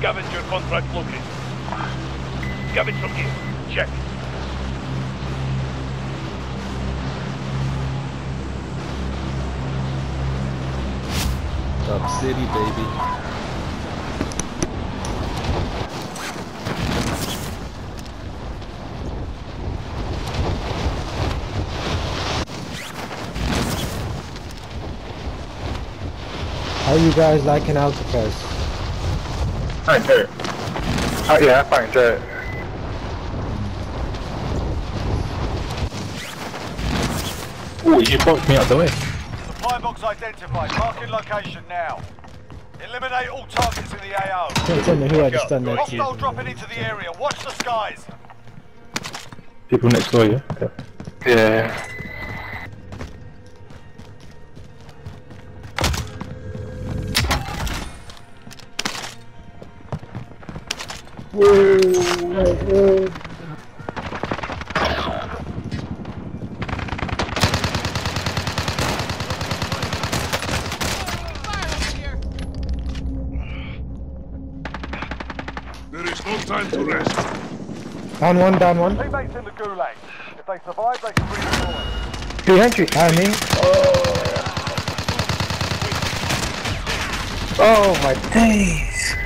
Scavenger contract located. Scavenge from here. Check. Dub City, baby. How you guys liking Alcatraz? I enjoy it. Oh yeah, I quite enjoy it. Ooh, you boxed me out the way. Supply box identified. Marking location now. Eliminate all targets in the AO. Don't tell me who I just done that Hostile to. dropping into the area. Watch the skies. People next door, yeah? Yeah. yeah. There is no time to rest. Down one, down one. Teammates in the gulag. If they survive, they can redeploy. 300. Ah, me. Oh my days!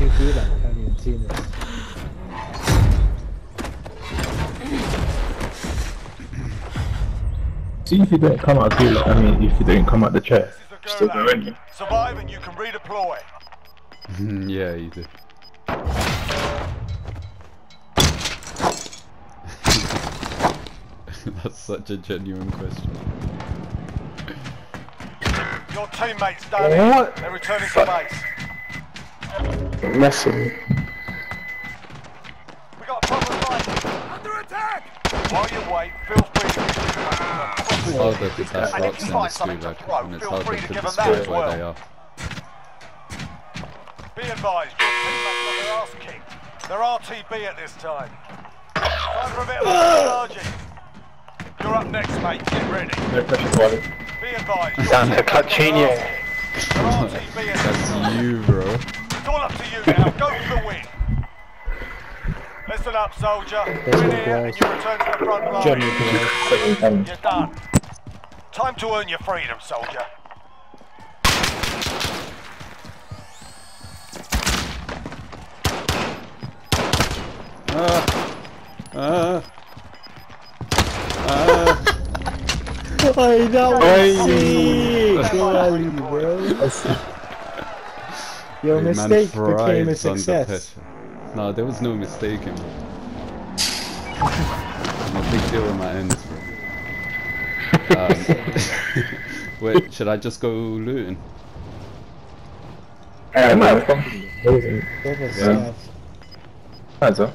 You do that. I haven't even seen this. See if you don't come out good, like, I mean, if you don't come out the chair. Still the go in, yeah? Survive and you can redeploy. yeah, you do. That's such a genuine question. Your teammates done it. What? They're returning to base. Messing. We got a problem fight. Under attack! While you wait, feel free to It's harder to test And if rocks in find this something throw, and it's feel harder free to to give them destroy that as where they well. are. Be advised, your teammates got their ass kicked. They're RTB at this time. Time for a bit of charging. You're up next, mate. Get ready. No pressure, Wally. Be advised. your Down to teammates got their Coutinho. ass kicked. They're RTB at this That's you, bro. It's all up to you now. Go for the win. Listen up, soldier. That's Win what here and you return to the front line. General You're done. Time to earn your freedom, soldier. Ah! Ah! Ah! Oi, that was Oi. sick! Holy bro. Your Hey, man mistake became a success. Pressure. No, there was no mistake in. I'm a big deal with my ends, bro. Um, wait, should I just go looting? Yeah, no, from. That was Yeah. sad. That's all.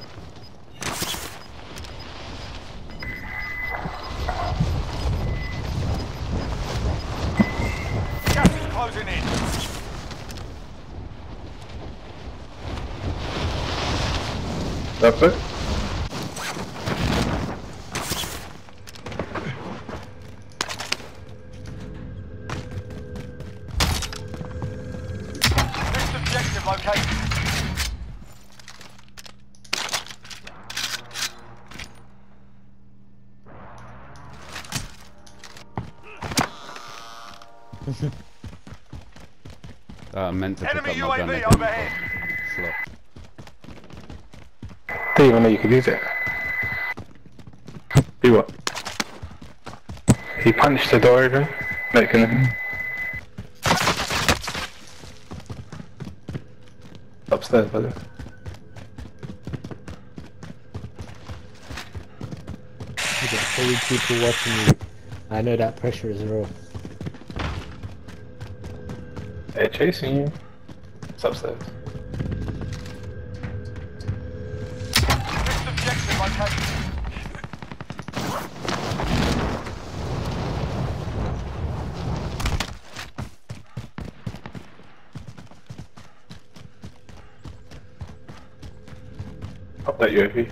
That's it? Next. Uh, I meant to pick up my UAV again. overhead. Slot. Didn't even know you could use it. Do what? He punched the door open, making it. Upstairs, by the way. You got three people watching you. I know that pressure is real. They're chasing you. It's upstairs. That UAV.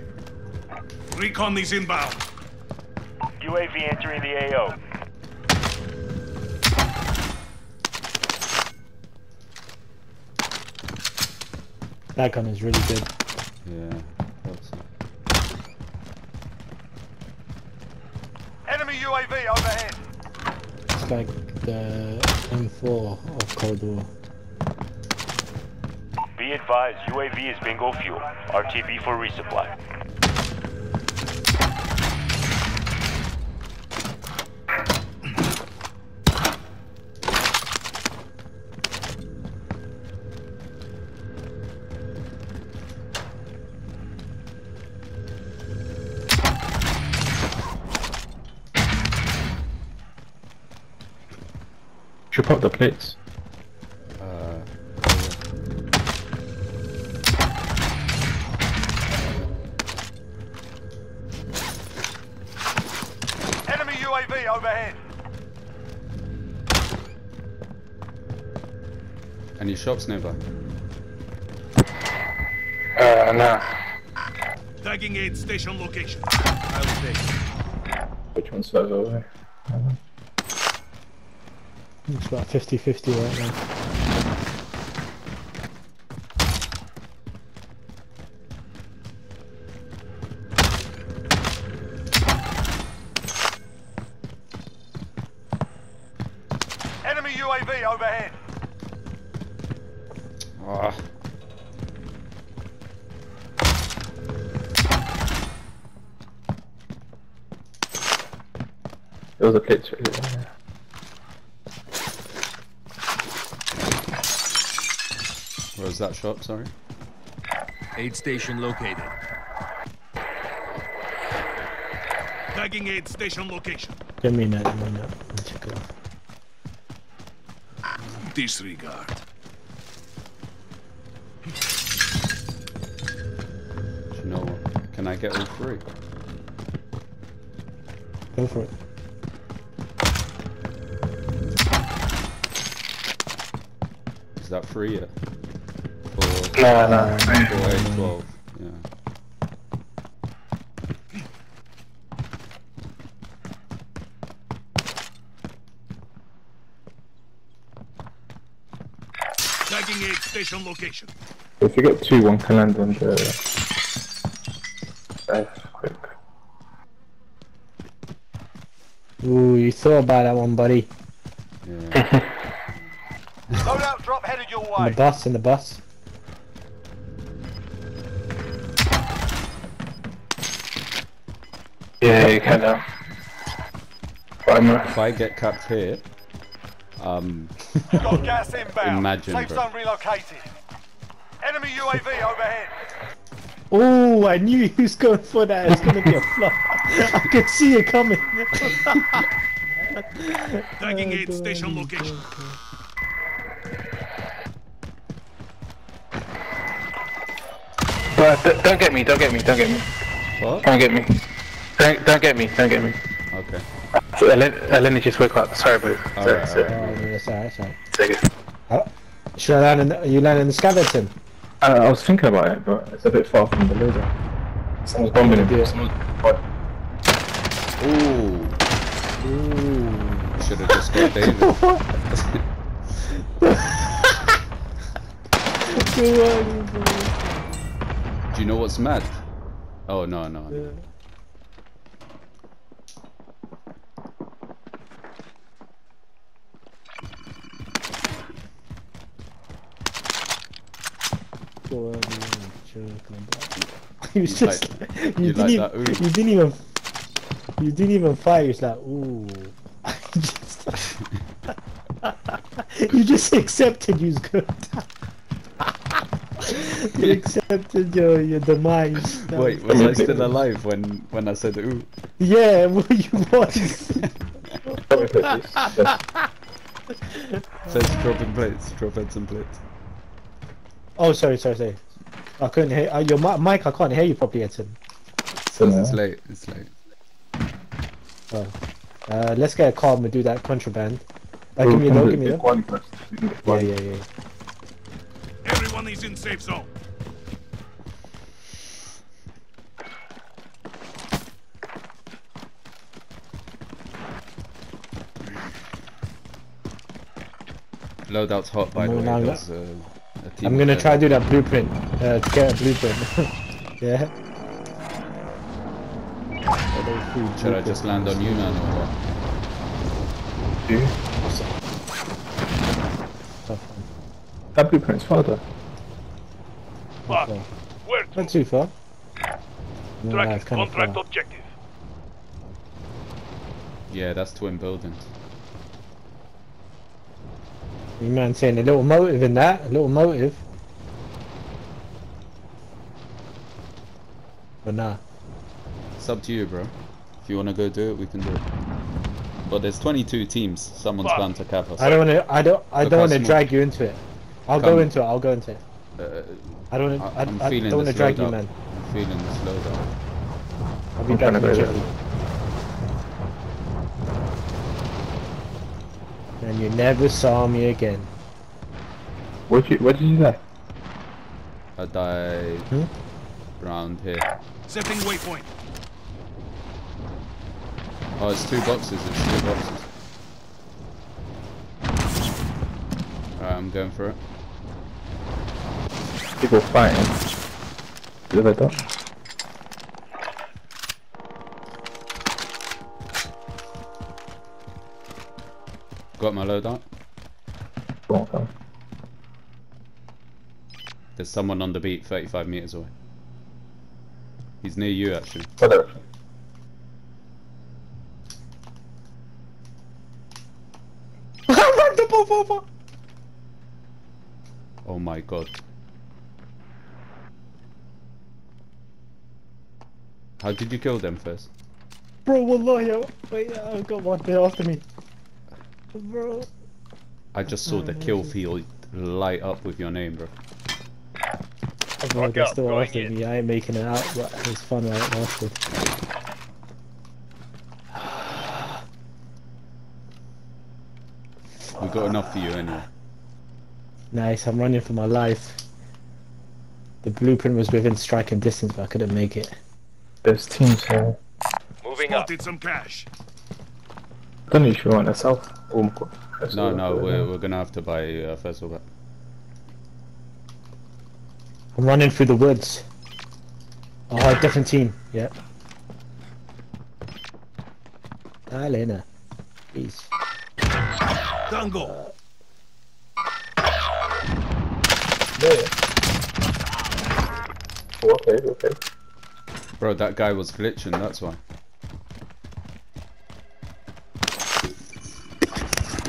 Recon these inbound. UAV entering the AO. That gun is really good. Yeah. thought so. Enemy UAV overhead. It's like the M4 of Cold War. Be advised, UAV is bingo fuel. RTB for resupply. Should pop the plates. Shops nearby? Uh, nah. Tagging aid station location. Which one's further away? It's about 50-50 right now. That shop? Sorry. Aid station located. Tagging aid station location. Give me that, give me that. Let me check it out. Disregard. Do you know what? Can I get all three? Go for it. Is that free yet? For Nah, nah. for A twelve. Yeah. Tagging aid station location. If you get two, one can land on the. That's quick. Ooh, you thought about that one, buddy. Yeah. Loadout drop headed your In the bus, in the bus. Yeah, you can now. But if I get capped here, um, Got gas inbound. Imagine, Safe bro. zone relocated. Enemy UAV overhead. Oh, I knew he was going for that. It's gonna be a flop. I could see it coming. Tagging Oh, aid station location. But don't get me, don't get me, don't get me. what? Don't get me. Don't, don't get me, don't get me. Okay. So, Elen- Eleni just woke up. Sorry, bro. Sorry, Alright, sorry. Oh, that's alright, that's alright. Take it. Oh, should I land in the, you land in the Scaverton? Uh, I was thinking about it, but it's a bit far from the loader. Someone's bombing him. it. Someone's... Ooh. Ooh. Should have just got David. Do you know what's mad? Oh no no. no. He was You just, like- you, you didn't like even, that, you didn't even, you didn't even fight. Was like, ooh. Just- you just accepted you was good. you accepted your your demise. That Wait, was I still alive when when I said ooh? Yeah, well, you was. Me put this. Dropping plates, drop heads and plates. Oh, sorry, sorry, sorry. I couldn't hear uh, your mi- mic. I can't hear you properly, Edson. Says it's late, it's late. Oh. Uh, let's get a car and do that contraband. Uh, give me a low, give me a low. one first. You can get Yeah, yeah, yeah. Everyone is in safe zone. Loadout's hot by the way. no, no. Uh, A team I'm gonna try to do that blueprint. Uh, to get a blueprint. yeah. Should I just land on you, now or what? Do you? That blueprint's further. Fuck. Where to? Not too far. No, Track it's contract far. objective. Yeah, that's twin buildings. You man saying a little motive in that, a little motive. But nah. It's up to you, bro. If you wanna go do it, we can do it. But there's 22 teams. Someone's Fuck. bound to cap us. I don't wanna I don't I don't wanna small. drag you into it. I'll Come. go into it, I'll go into it. Uh, I don't wanna, I- I, I'm I, feeling don't wanna drag load you up. man. I'm feeling the slowdown. I'll be I'm back trying to in go jiffy. And you never saw me again. What did you, what did you say? I died Hmm? round here. Setting waypoint. Oh, it's two boxes. It's two boxes. Alright, I'm going for it. People fighting. What have I done? Got my loadout. Go on, come. There's someone on the beat 35 meters away. He's near you, actually. What direction? Oh my god. How did you kill them first? Bro, wallahi, I- wait, I've got one they're after me. Bro. I just saw the kill mm. field light up with your name, bro. Bro, Rock they're still going after in. me. I ain't making it out, but it's fun while it lasted. We got enough for you anyway. Nice, I'm running for my life. The blueprint was within striking distance, but I couldn't make it. There's teams here. Moving up. Spotted some cash. I don't know if you want a south or more. No, no, we're, we're gonna have to buy uh, first of all. I'm running through the woods. Oh, different team. Yep. Alena. Peace. Tango. Oh, okay, okay. Bro, that guy was glitching, that's why.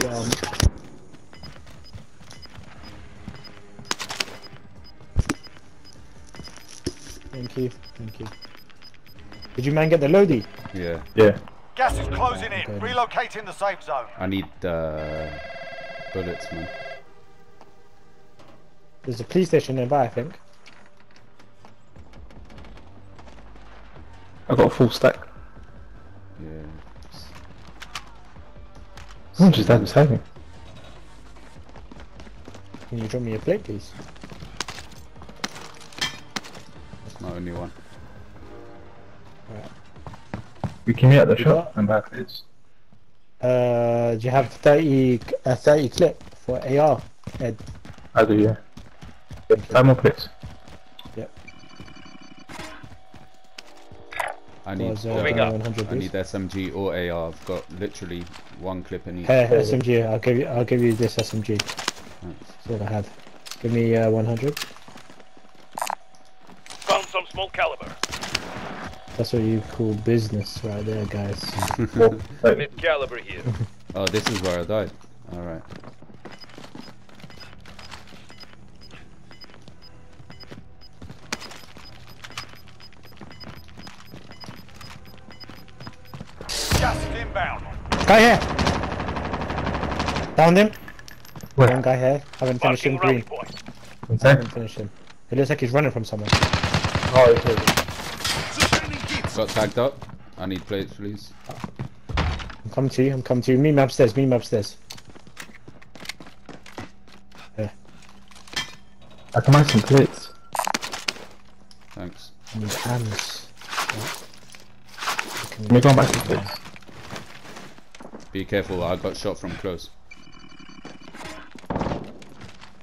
Yeah, um, Thank you, thank you. Did you man get the loady? Yeah. Yeah. Gas is closing in. Okay. Relocating the safe zone. I need uh, bullets, man. There's a police station nearby, I think. I got a full stack. Yeah. How much is that beside me? Can you drop me a plate, please? That's my only one. We can meet at the You shop got- and back this. Uh, do you have 30, a 30 clip for AR, Ed? I do, yeah. Five more plates. I need, Was, uh, uh, 100 I need. SMG or AR. I've got literally one clip in each. Hey, SMG, I'll give you, I'll give you this SMG. Thanks. That's all I had. Give me uh, 100. Found some small caliber. That's what you call business right there, guys. Like, Mid caliber here. Oh, this is where I died. Alright. Gas Guy here! Downed him. Where? One guy here. Haven't finished him. Marking Green. point. inside? Haven't finished him. It looks like he's running from someone. Oh, okay. Sustaining. Got tagged up. I need plates, please. I'm coming to you. I'm coming to you. Meet me upstairs. Meet me upstairs. Yeah. I can buy some plates. Thanks. I need hands. Let me go and buy some plates. Be careful, I got shot from close.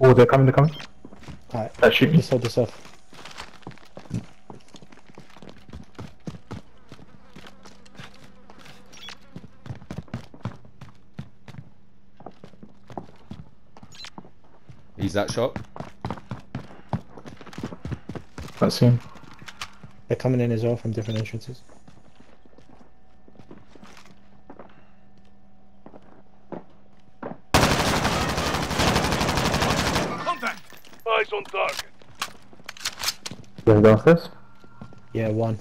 Oh, they're coming, they're coming. Alright, That shoot me. just hold this off. He's that shot. Can't see him. They're coming in as well from different entrances. Contact. Eyes on target. Going downstairs. Yeah, one.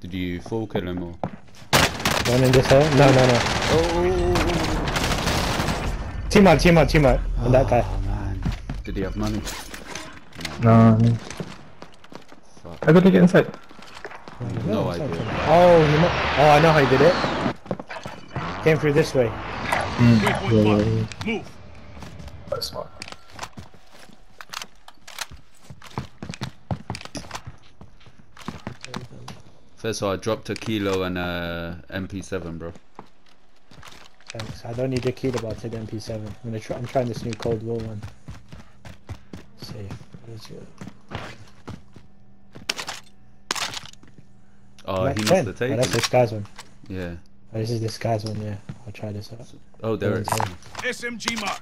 Did you full kill him or? One in this hole? No, no, no. Oh. Team out, team out, team out. And that guy. Oh man. Did he have money? No. Fuck. How did he get inside? No it's not idea. Oh, you know, oh, I know how he did it. Came through this way. Waypoint marked. Move. That's smart. First of all, I dropped a kilo and uh, a MP7, bro. Thanks. I don't need a key about take MP7. I'm gonna try. I'm trying this new Cold War one. Safe. Where's your... Oh, he 10. must have Oh, that's this guy's one. Yeah. Oh, this is this guy's one. Yeah, I'll try this out. Oh, there it is. SMG mark.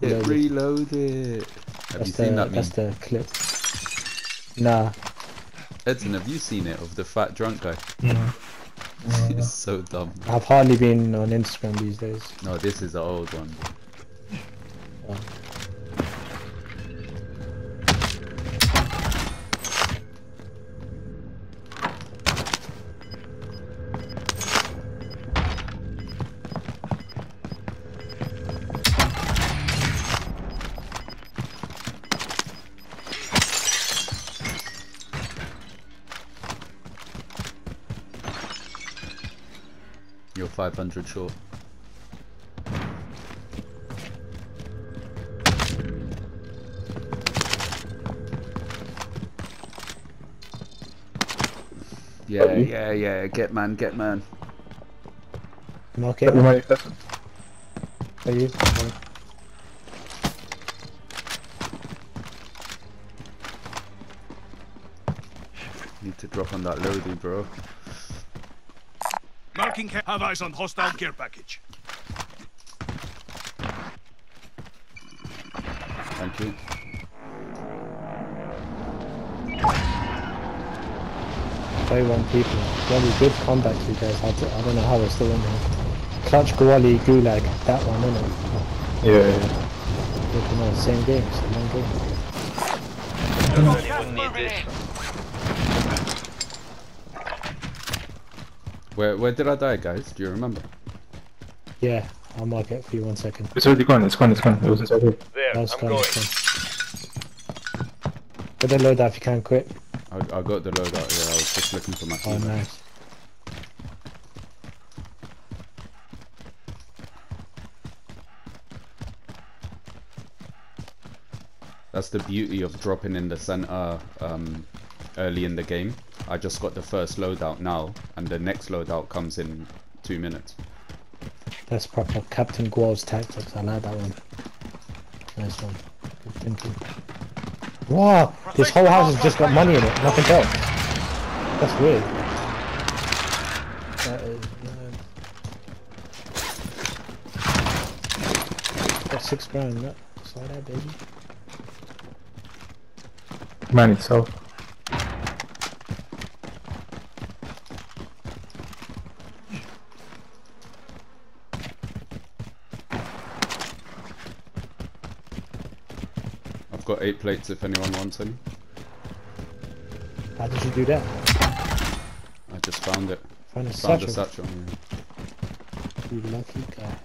It Reloaded. reloaded. Have That's you seen the, that meme? That's the clip. Nah. Edson, have you seen it of the fat drunk guy? No. it's so dumb. I've hardly been on Instagram these days. No, this is the old one. You're 500 short. Yeah, yeah, yeah. Get man, get man. Mark it. the. Are you? Need to drop on that loadie, bro. Marking. ca- Have eyes on hostile gear package. Thank you. Thirty-one people. Really good comebacks you guys had. To, I don't know how we're still in here. Clutch, Gwali, Gulag. That one, isn't it? Yeah, yeah, yeah. Good to know. Same game. Same one game. Where where did I die, guys? Do you remember? Yeah, I'll mark it for you one second. It's already gone. It's gone. It's gone. It was inside here. There. That's I'm gone. going. that's gone. Put the load out if you can quick. I, I got the loadout. Yeah, I was just looking for my Oh, nice. That's the beauty of dropping in the center um, early in the game. I just got the first loadout now, and the next loadout comes in two minutes. That's proper Captain Guav's tactics. I like that one. Nice one. Good thinking. Wow, this whole house has just got money in it. Nothing else. That's weird. That is mad. Got six grand. Look, saw that baby. Man itself. Eight plates if anyone wants any. How did you do that? I just found it. Found a Found the satchel. satchel. yeah. You lucky guy.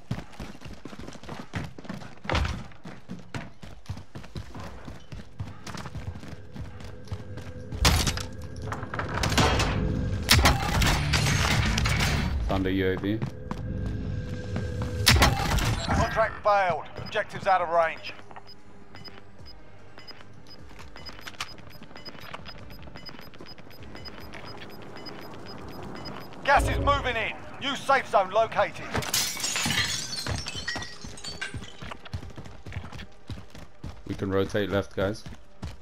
Found a UAV. Contract failed. Objectives out of range. Gas is moving in. New safe zone located. We can rotate left, guys.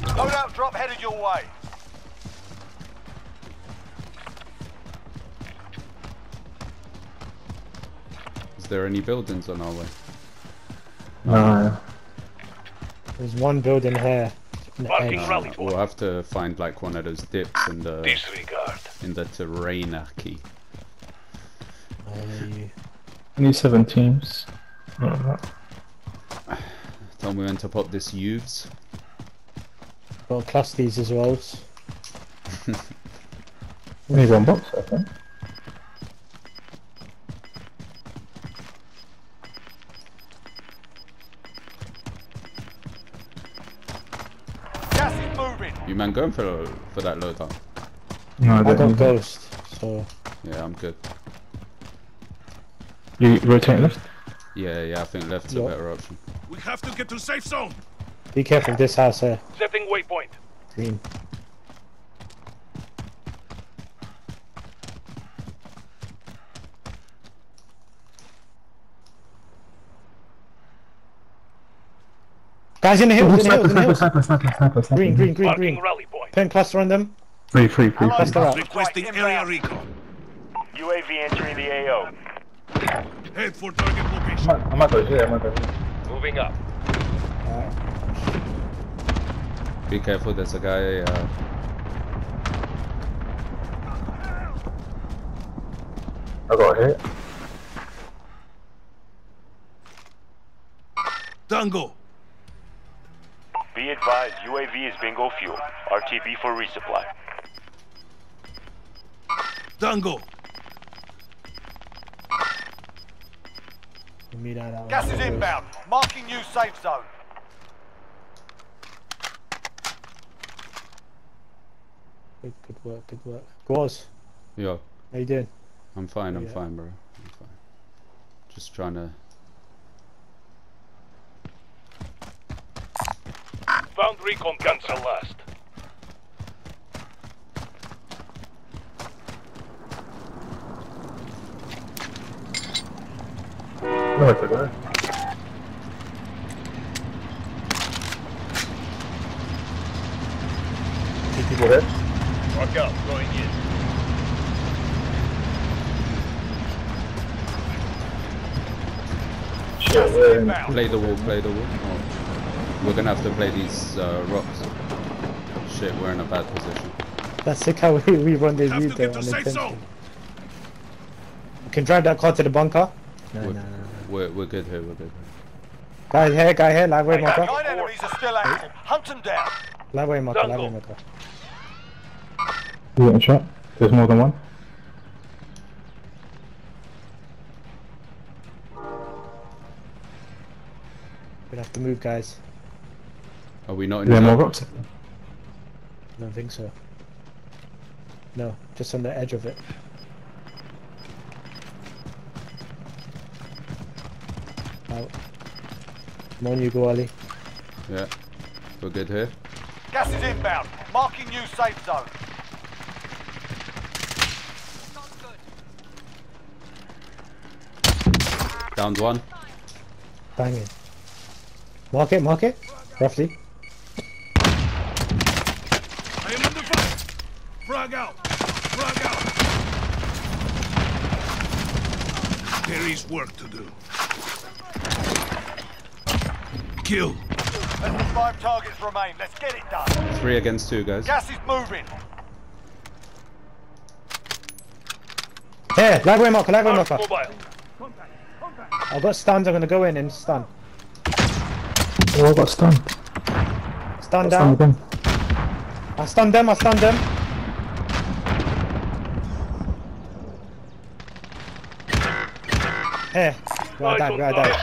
Loadout drop headed your way. Is there any buildings on our way? No. There's one building here. In the edge. Uh, we'll have to find like one of those dips in the Disregard. in the terrain key. Uh, I need seven teams. Alright. Tell me when to pop this youths. got these as well. We need one box, I think. You man going for for that loadout? No, I I don't got ghost, so Yeah, I'm good. You rotate left? Yeah, yeah, I think left's a better option. We have to get to safe zone. be careful this house here. Setting waypoint. Green. Guys in the hills, in the hills, in the hills. sniper, sniper, sniper, sniper. Green, green, green, green. rally point. Pen cluster on them. Free, free, free. Allied Cluster out. Requesting area recon. UAV entering the AO. Head for target location. I might go here, I might go here. Moving up. Be careful, there's a guy. Uh, I got hit. Tango. Be advised, UAV is bingo fuel. RTB for resupply. Tango. Meet out that Gas is inbound. Marking new safe zone. Good, good work, good work. Guaz, yo, how you doing? I'm fine. I'm Yeah. fine, bro. I'm fine. Just trying to. Recon cancel last. Nowhere to go. Two people here. Mark out. Going in. Shit, Gas we're is in. inbound. Play the wall, play the wall. Oh. We're gonna have to play these uh, rocks. Shit, we're in a bad position. That's sick how we, we run this Have to route get there to safe zone. You can drive that car to the bunker. No, no, We're, no, no. we're, we're good here, we're good here. Guy here, guy here, live way marker. Nine enemies are still active. Hunt them down. Live way marker, live way Jungle. marker. You getting shot? There's more than one. We'd have to move, guys. Are we not in there more rocks? I don't think so. No, just on the edge of it. Out. Come on, you go, Ali. Yeah. We're good here. Gas is inbound. Marking new safe zone. Downed one. Banging. Mark it, mark it. Roughly. Out. There is work to do. Kill. Less than five targets remain. Let's get it done. Three against two, guys. Gas is moving. Here, lag way marker, live way Mark marker. mobile. I've got stuns, I'm gonna go in and stun. Oh, I got stunned. Stun Stun down. again. I stun them, I stun them. Here. Where I died,